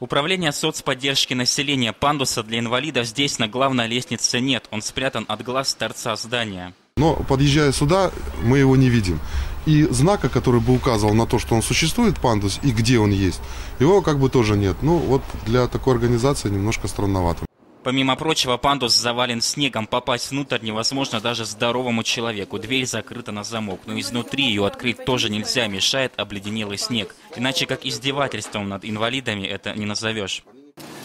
Управление соцподдержки населения пандуса для инвалидов здесь на главной лестнице нет. Он спрятан от глаз торца здания. Но подъезжая сюда, мы его не видим. И знака, который бы указывал на то, что он существует, пандус, и где он есть, его как бы тоже нет. Ну, вот для такой организации немножко странновато. Помимо прочего, пандус завален снегом. Попасть внутрь невозможно даже здоровому человеку. Дверь закрыта на замок, но изнутри ее открыть тоже нельзя, мешает обледенелый снег. Иначе как издевательством над инвалидами это не назовешь.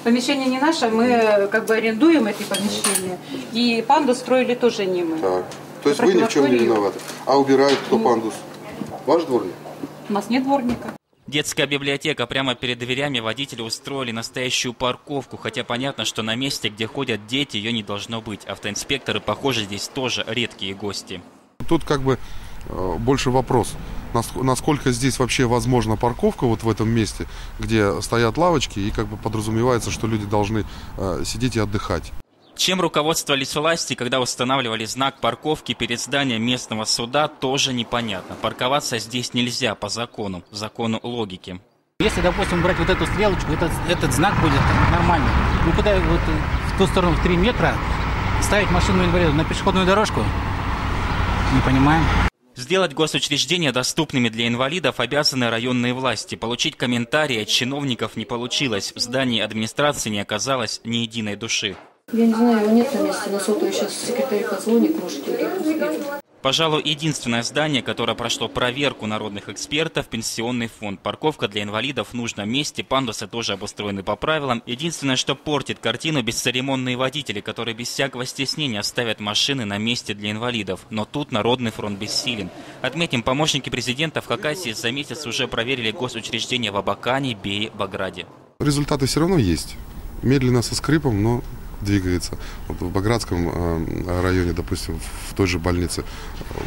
Помещение не наше, мы как бы арендуем эти помещения. И пандус строили тоже не мы. Так. То есть вы ни в чем не виноваты. А убирает кто пандус? Ваш дворник? У нас нет дворника. Детская библиотека. Прямо перед дверями водители устроили настоящую парковку, хотя понятно, что на месте, где ходят дети, ее не должно быть. Автоинспекторы, похоже, здесь тоже редкие гости. Тут как бы э, больше вопрос, насколько здесь вообще возможна парковка вот в этом месте, где стоят лавочки и как бы подразумевается, что люди должны э, сидеть и отдыхать. Чем руководствовались власти, когда устанавливали знак парковки перед зданием местного суда, тоже непонятно. Парковаться здесь нельзя по закону, закону логики. Если, допустим, брать вот эту стрелочку, этот, этот знак будет нормальный. Ну, куда вот в ту сторону в 3 метра ставить машину инвалида на пешеходную дорожку? Не понимаем. Сделать госучреждения доступными для инвалидов обязаны районные власти. Получить комментарии от чиновников не получилось. В здании администрации не оказалось ни единой души. Я не знаю, его нет на месте, на сотовый сейчас секретарь позвонит, может, Пожалуй, единственное здание, которое прошло проверку народных экспертов – пенсионный фонд. Парковка для инвалидов в нужном месте, пандусы тоже обустроены по правилам. Единственное, что портит картину – бесцеремонные водители, которые без всякого стеснения оставят машины на месте для инвалидов. Но тут Народный фронт бессилен. Отметим, помощники президента в Хакасии за месяц уже проверили госучреждения в Абакане, Бее, Баграде. Результаты все равно есть. Медленно, со скрипом, но двигается. Вот в Багратском э, районе, допустим, в той же больнице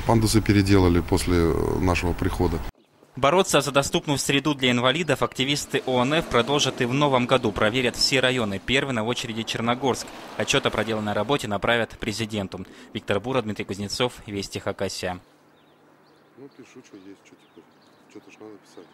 пандусы переделали после нашего прихода. Бороться за доступную среду для инвалидов активисты ОНФ продолжат и в новом году. Проверят все районы. Первый на очереди Черногорск. Отчет о проделанной работе направят президенту. Виктор Бура, Дмитрий Кузнецов, Вести Хакасия. Ну, пишу, что есть, что теперь. Что-то ж надо писать.